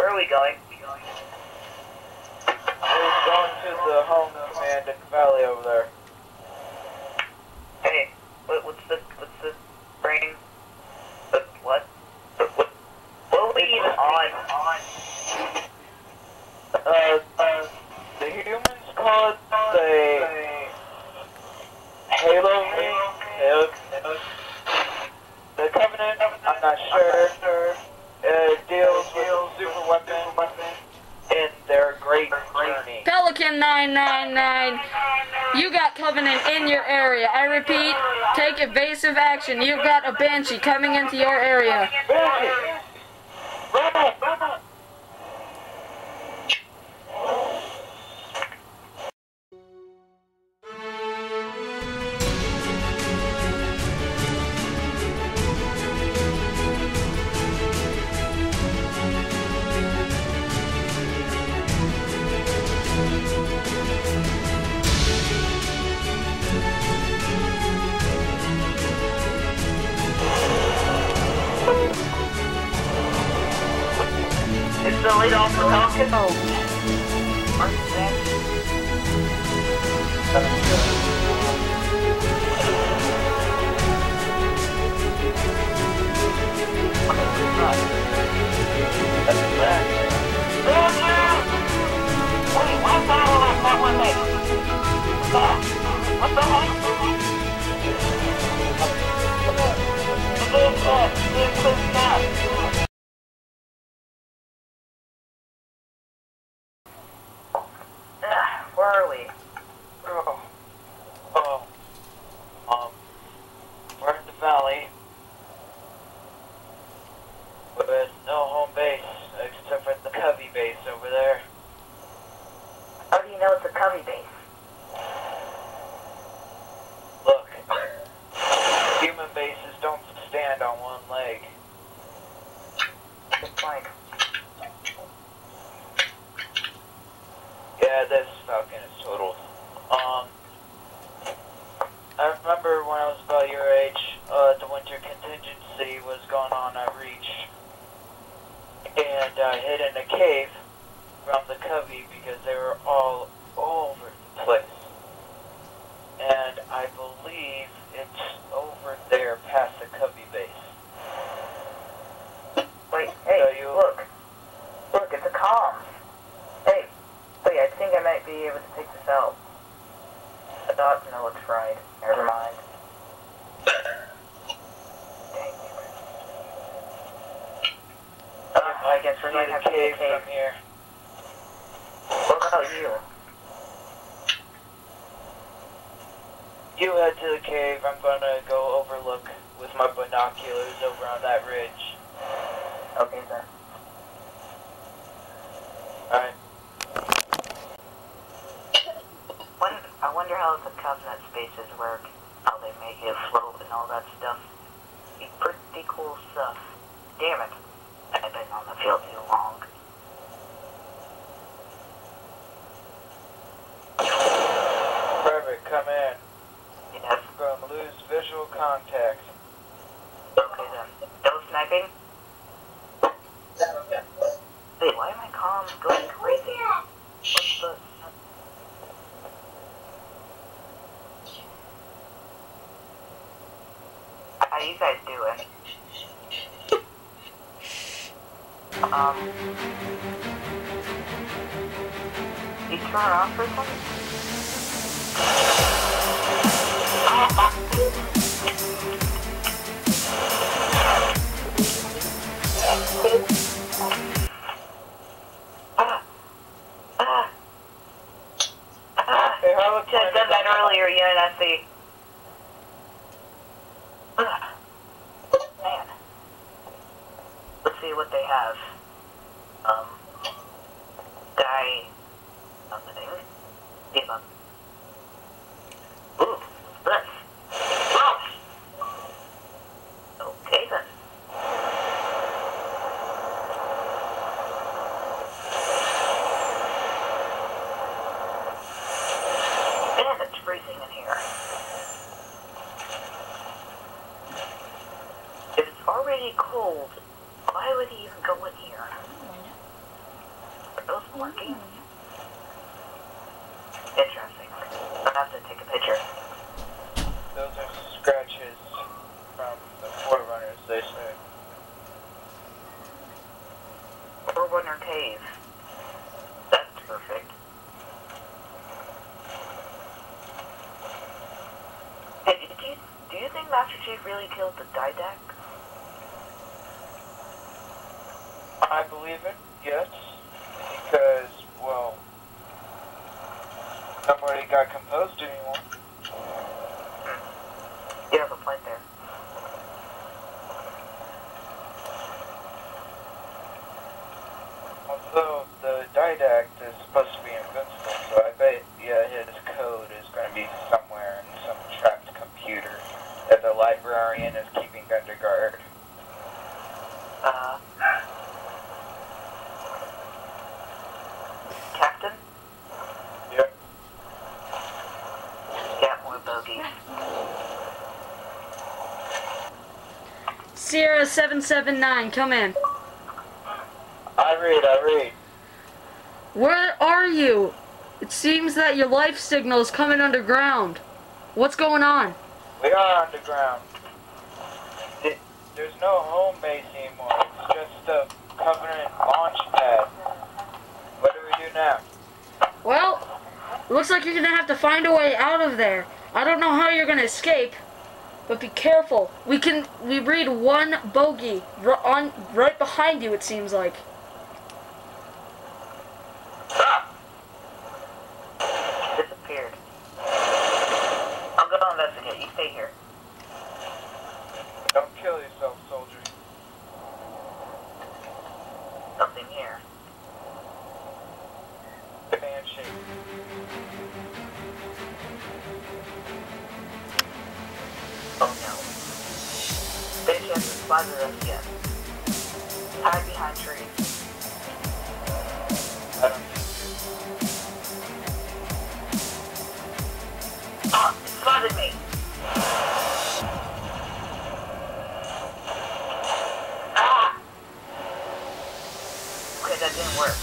Where are we going? We're going to the home command in the valley over there. Hey, what, what's the what's the brain? What what? What, what, are we even on? on? Uh, uh, the humans call it the Halo. Halo- The Covenant, I'm not sure. I'm not sure, uh, deals with super weapon in their great journey. Pelican 999, you got Covenant in your area. I repeat, take evasive action. You've got a Banshee coming into your area. Banshee! The lead off for Pelican? Oh, I hid in a cave from the Covey because they were all over the place. And I believe it's over there past the Covey base. Wait, hey, So you- look. Look, it's a calm. Hey, wait, I think I might be able to pick this out. I thought, no, it's fried. Never mind. Dang it. Uh, Oh, I guess we're going to have to cave get a cave. from here. What about you? You head to the cave. I'm gonna go overlook with my binoculars over on that ridge. Okay, then. Alright. I wonder how the Covenant spaces work. How they make it float and all that stuff. Be pretty cool stuff. Damn it. I've been on the field too long. Perfect, come in. Yes. We're gonna lose visual contact. Okay then. No sniping? Wait, why are my comms going crazy? What's the... How you guys doing? Um... You turn it off for a second? Ah! Ah! Ah! Hey, Harlequin. Should have done that earlier. Ugh. Man. Let's see what they have. Um. Guy. Something. Give up. Ooh, what's this? Oh. Okay then. Man, it's freezing in here. If it's already cold, why would he even go in here? those working? Interesting. I'll have to take a picture. Those are scratches from the Forerunners, they say. Forerunner Cave. That's perfect. Hey, do you, do you think Master Chief really killed the Didact? I believe it, yes. Because, well, nobody got composed anymore. You have a point there. Although the Didact is supposed to be invincible, so I bet, yeah, his code is going to be somewhere in some trapped computer that the librarian is keeping under guard. Sierra 779, come in. I read, I read. Where are you? It seems that your life signal is coming underground. What's going on? We are underground. There's no home base anymore. It's just a Covenant launch pad. What do we do now? Well, looks like you're gonna have to find a way out of there. I don't know how you're gonna escape, but be careful. We can we read one bogey on right behind you. It seems like. Disappeared. I'll go investigate. You stay here. Spotted us yet. Hide behind trees. Ah, it spotted me. Ah! Okay, that didn't work.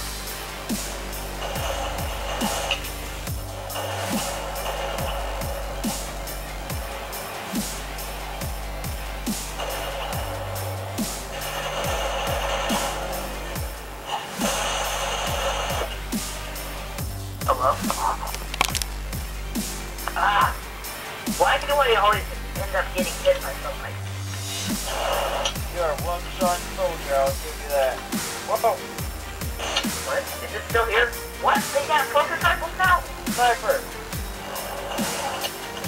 Always end up getting hit by something? You're a one-shot soldier, I'll give you that. Whoa! What? Is it still here? What? They got focus rifles now? Sniper!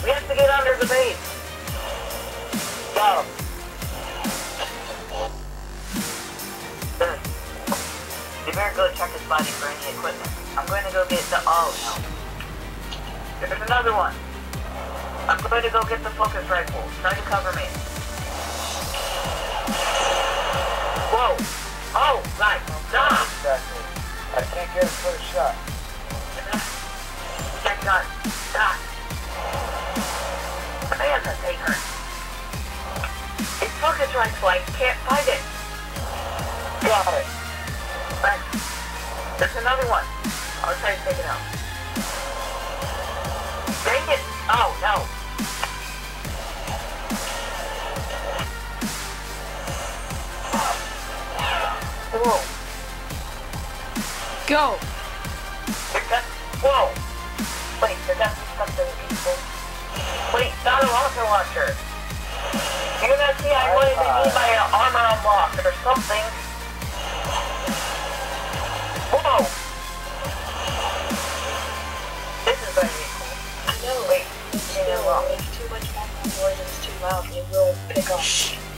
We have to get under the base. Got him! You better go check his body for any equipment. I'm going to go get the... Oh, no. There's another one. I'm going to go get the focus rifle. Try to cover me. Whoa! Oh, right. Stop! Exactly. I can't get a first shot. Check gun. Stop. Samantha, take her. It's focus rifle. I can't find it. Got it! Thanks. There's another one. I'll try to take it out. Dang it! Oh, no. Whoa. Go. There whoa. Wait, there got to be something useful. Wait, not a rocket launcher. You're gonna see I'm going to need my uh, armor unlocked or something. Whoa. This is going to be cool. No, Wait, you you know, know, uh, too much background noise and it's too loud, it will pick up.